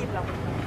รีบหรอก